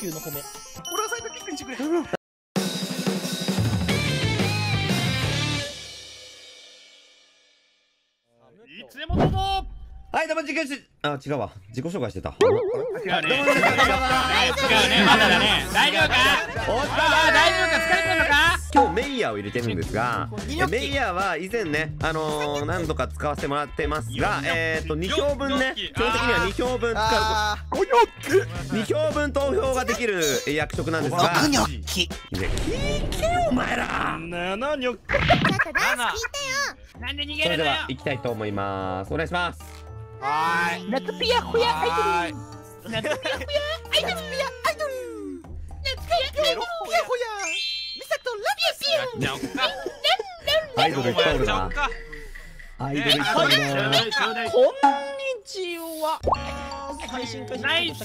球の褒め俺はサイドキックにしてくれ。いつでもどうぞ。はい、どうも、自己し、あ、違うわ。自己紹介してた。違うね違うねまだだね。大丈夫か？おっああ大丈夫か？疲れてるのか？イヤーを入れてるんですが、えメイヤーは以前ね、あのー、何度か使わせてもらってますが、えーと、2票分ね、基本的には2票分使あう、2票分投票ができるえ役職なんですが、ーニョッキね聞けよ、お前ら。七にょちょっとダンス聞いてよなんで逃それでげるのよは行きたいと思います。お願いします。はーい。夏ピヤホヤアイはーい。夏ピヤペロホヤホ アイドルいっぱいおるな。アイドルいっぱいおるな。こんにちは。配信開始ナイス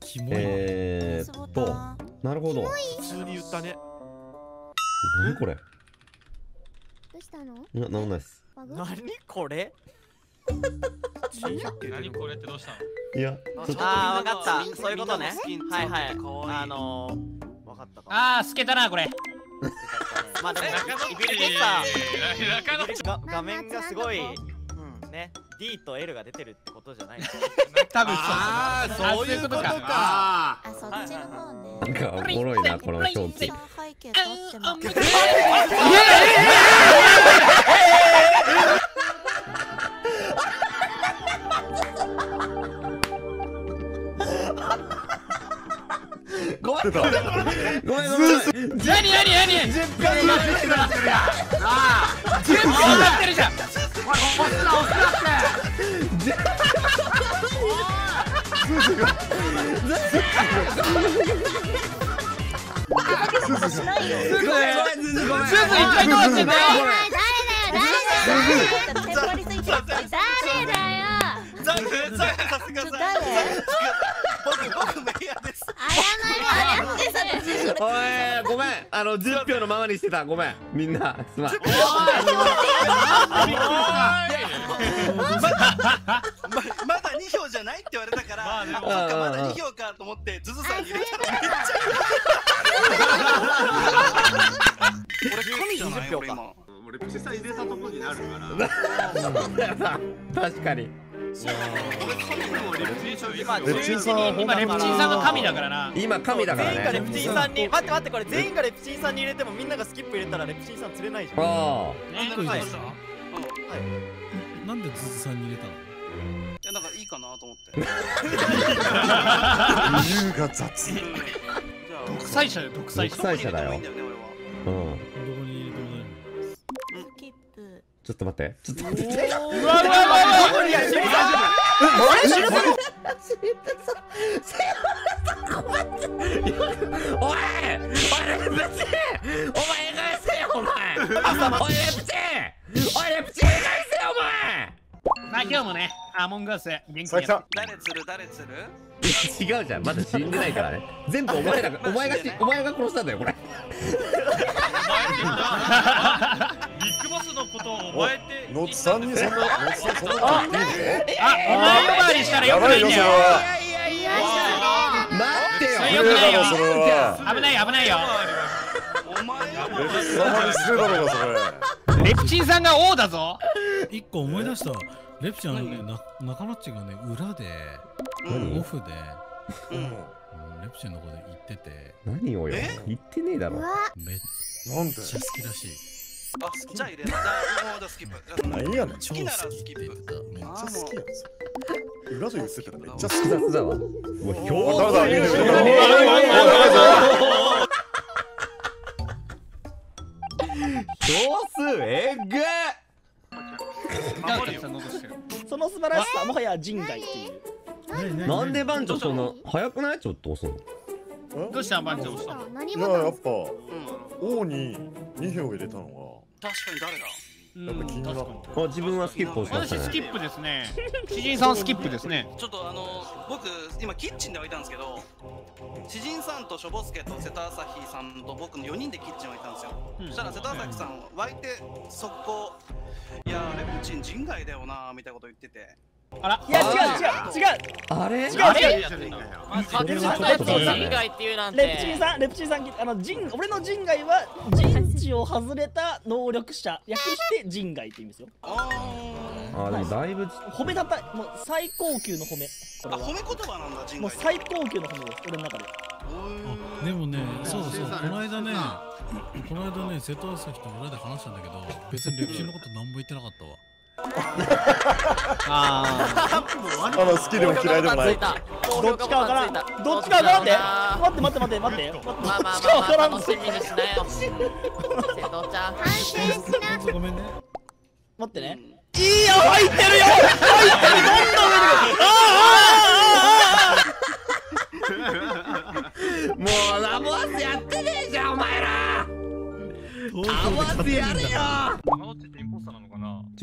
キモい。えーったと、なるほど。普通に言ったね。何これ？どうしたの？いや、なんもないです。何これ？何これってどうしたの？いや、ちょっと、あーわかった。そういうことね。はいはい。あのーわかったかも。ああ透けたなこれ。まあでも中野イビリでさ中野が画面がすごいうんね D と L が出てるってことじゃない。の 多分あーそういうことか。あそっちの方ね。なんかおもろいな、この表記。背ごめん、ごめん、ごめん。ごめん、ごめん。何何何10回までしてた。全部当たってるじゃん。しないよすずごめん、ずずごめん。すず一回どうしてん。だよ誰だよ誰だよ誰だよテンパりすぎて誰だよザブザブさすがさちょ誰僕僕メイヤーです謝れ謝ってさおい、ごめん。あの、10票のままにしてた。ごめん。みんな、すまん。まままだ2票じゃないって言われたから、まだ2票かと思ってズズさんに入れたらめっちゃ俺神じゃない俺今俺プチさ入れたとこになるから確かに。今レプチンさんは今レプチンさんが神だからな。今、神だから全員がレね。プチンさんに待って待ってこれ全員がレプチンさんに入れてもみんながスキップ入れたらレプチンさん釣れないじゃん。あねはいなんでズズさんに入れたの？い。やなんかいいかなと思って。理由が雑。うん。じゃあ。独裁者よ独裁者。独裁者だよ。うん。ちょっと待って。ちょっと待って。うわうわうわうわいや知りおいおい、別にお前がせよ、お前おい、レプチンおい、レプチン返せよ、まあ今日もねアモンガス元気に佐々木さん誰釣る誰釣るお前違うじゃん、まだ死んでないからね。全部お前らが、お前がし、お前が殺したんだよ、これ。ビッグボスのことを覚えてノッツさんにそんなノッツさんそんなこと言っていいの？あお前呼ばわりしたらよくないんだよ待ってよよくないよ。それは。危ないよ危ないよ。お前やレプチンさんに失礼だろうがそれ。レプチンさんが王だぞ。一個思い出した。レプチンあのねな中野っちがね裏でうんオフでレプチンの方で言ってて。何をよ？え？言ってねえだろ。めっちゃ好きらしいあじゃあ入れたじゃあもうじゃあスキップ。何やねん超きならスキップめっちゃあ好きやん裏で言ってたらめっちゃ好き複雑だわ。もうあ。表ダメだいいねいいね情おいおいおいおいおい票数えぐその素晴らしさもはや人外っていう。なんで番長そんな早くない？ちょっと遅いどうした番長どうしたの？何いややっぱうん。王に2票入れたの確かに誰だ？がやっぱ気になる確かに。あ自分はスキップをしましたね。私スキップですね。知人さんスキップですね。ちょっとあの僕今キッチンではいたんですけど知人さんとしょぼすけと瀬戸朝日さんと僕の4人でキッチンはいたんですよ、うん。そしたら瀬戸朝日さん湧いて速攻いやーレプチン人外だよなーみたいなこと言ってていや違う違う違う。あれ？違う違う。勝手に人外っていうなんて。レプチンさんレプチンさんあの人俺の人外は人知を外れた能力者。略して人外って意味ですよ。ああでもだいぶ褒めたたもう最高級の褒め。これは。ーあ褒め言葉なんだ人もう外最高級の褒めです。俺の中で。でもねそうだそう。だこの間ねこの間ね瀬戸朝日と裏で話したんだけど別にレプチンのこと何も言ってなかったわああの好きでも嫌いでもない。あどっちかわからん。どっちかわからんで。待って待って待って待って。どっちかわからん。楽しみにしなよ瀬戸ちゃん待ってね。いいよ。入ってるよ。入ってるどんどんもうラボアスやってねえじゃんお前ら。ラボアスやれよ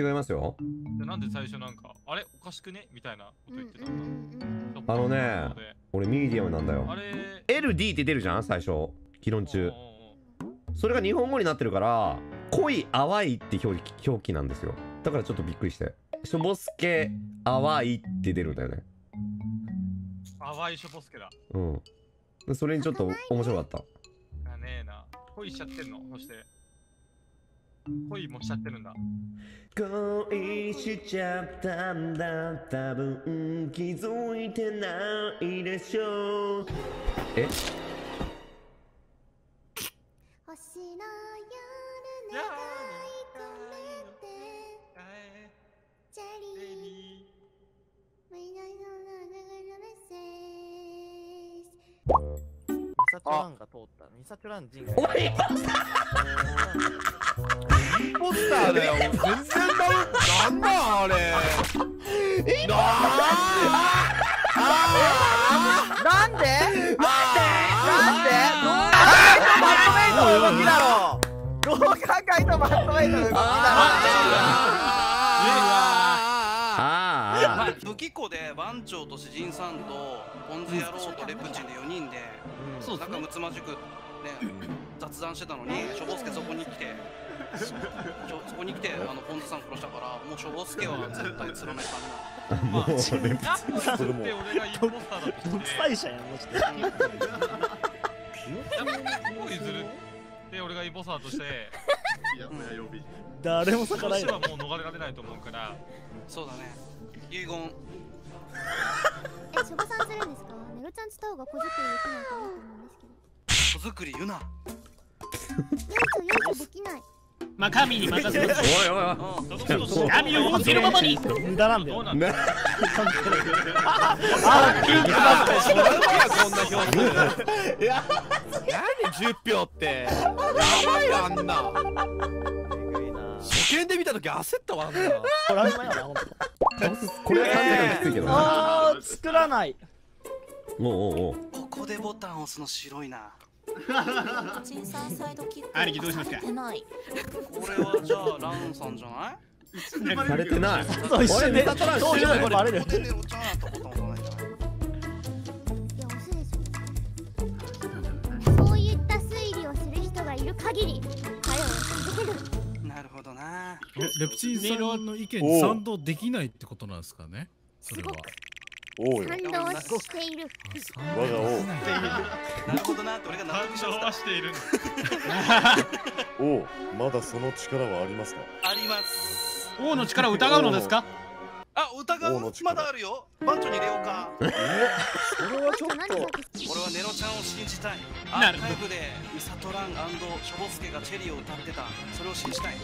違いますよ。でなんで最初なんかあれ？おかしくね？みたいなこと言ってたんだ。あのね俺ミディアムなんだよ。あれ？LD って出るじゃん？最初議論中。それが日本語になってるから濃い淡いって表記表記なんですよ。だからちょっとびっくりして。しょぼすけ淡いって出るんだよね。淡いしょぼすけだ。うん。それにちょっと面白かった。がねえな。恋しちゃってんの？そして恋もしちゃってるんだ。恋しちゃったんだ。多分気づいてないでしょう。え？サチョランが通ったミサチョラン人外お前ポスターだよ。全然ダメ。なんなんあれ。ななんで？なんで？なんで？マットメイトの動きだろどう考えてもマットメイトの動きだ。ろああ武器庫で番長と詩人さんとポン酢野郎とレプチンで4人で仲睦まじくね雑談してたのにしょぼすけそこに来てそこに来てあのポン酢さん殺したからもうしょぼすけは絶対つらめたんだ もうレプそれも俺がイン。ポスターだと独して裁者やんマジで。もう譲るで俺がインポスターとしていやそれは呼び誰も逆らえそないしてはもう逃れられないと思うからそうだね遺言。え、しょぼさんするんですか？ネロちゃんちた方が子作りできないかなと思うんですけど。子作り言うな。よいしょよいしょできない。まあ神に任せるおいおいおい。神を仰せるままに無駄なんだよどうなんだなあピンクだこんな表情何10票ってやばいよあんな初見で見た時焦ったわトラウマやなこれは完全にきついけどね。あー作らない。おうおうおう。ここでボタン押すの白いな。チンさんサイドキック兄貴どうしますか？てないこれはじゃあランさんじゃない？されてない。そう一瞬でそう一瞬でバレるそういった推理をする人がいる限り。彼は続けるな。るほどなレプチンさんの意見に賛同できないってことなんですかね？それは。おうよ。賛同している。我が王なるほどなって俺が納感得しましている。んだ王まだその力はありますか？あります。王の力を疑うのですか？あ疑う？まだあるよ。番長に入れようか。それはちょっ何と。俺はネロちゃんを信じたい。アーカイブでミサトランショボスケがチェリーを歌ってた。それを信じたい。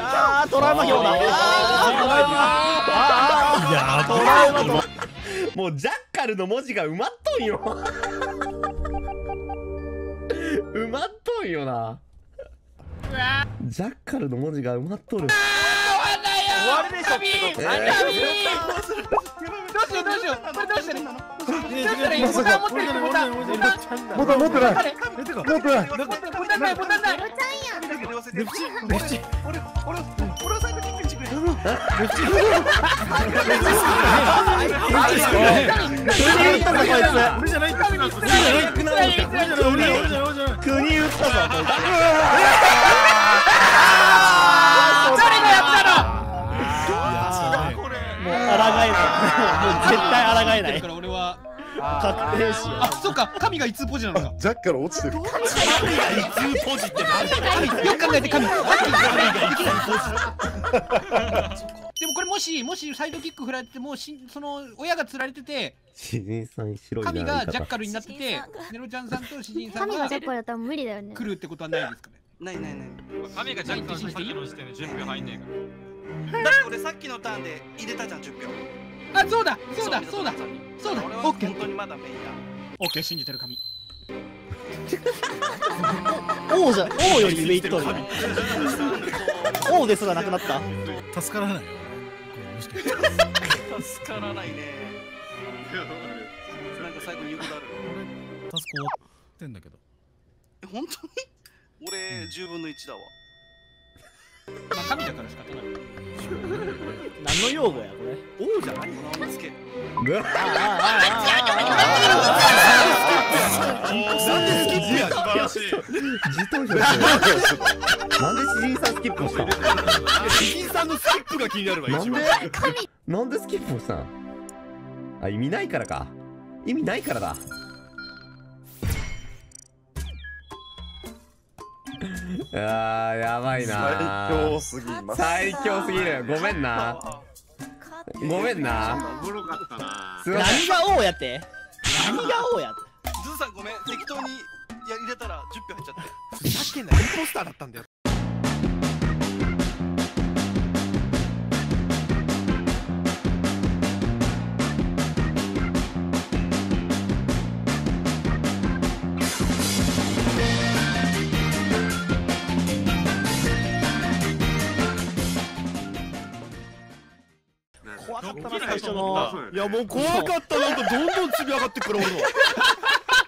あートラウマ表だ。いやトラウマともうジャッカルの文字が埋まっとんよ。埋まっとんよな。ジャッカルの文字が埋まっとる終わりでしょってことえ何どうしようどうしようこれどうしたらいいまさかボタン持ってるボタンボタン持ってない持ってないボタンないボタンないネロちゃんやレプチレプチ俺俺俺をサイドキックにしてくれ急に言ったぞ。こいつ俺じゃないった俺じゃないって言ってた俺じゃない俺じゃない俺じゃない俺じゃない俺じゃない急に言ったぞ。対抗えない。だから俺は確定しよあそうか神が一通ポジなのか。ジャッカル落ちてる。神が一通ポジって何よ。く考えて神。でもこれもしもしサイドキック振られててもしその親が釣られてて神がジャッカルになっててネロちゃんさんと詩人さん神ががジャッカルだったら無理だよね。来るってことはないですかね。ないないない。神がジャッカルした時の時点で10秒入んねえかだって俺さっきのターンで入れたじゃん10秒あそうだそうだそうだそうだ。オッケー本当にまだメインだオッケー。信じてる神王じゃ王より上行っとるね王ですらなくなった。助からないよ。助からないね。なんか最後に言うことあるタスク終わってんだけど。え本当に？俺10分の1だわ。まあ神だから仕方ない何の用語やこれ？王じゃないのつけ。なんでスキップや素晴らしい自投票してるなんで詩人さんスキップをしたの？詩人さんのスキップが気になるわなんで一番なんでスキップをしたの？あ意味ないからか。意味ないからだ あーやばいな最強すぎます。最強すぎる。ごめんな。ごめんな。おもろかったな。何が王やって？何が王やって？ズーさんごめん。適当にや入れたら10票入っちゃって。ふざけんなインポスターだったんだよ最初のいやもう怖かった。なんかどんどん積み上がってくる俺の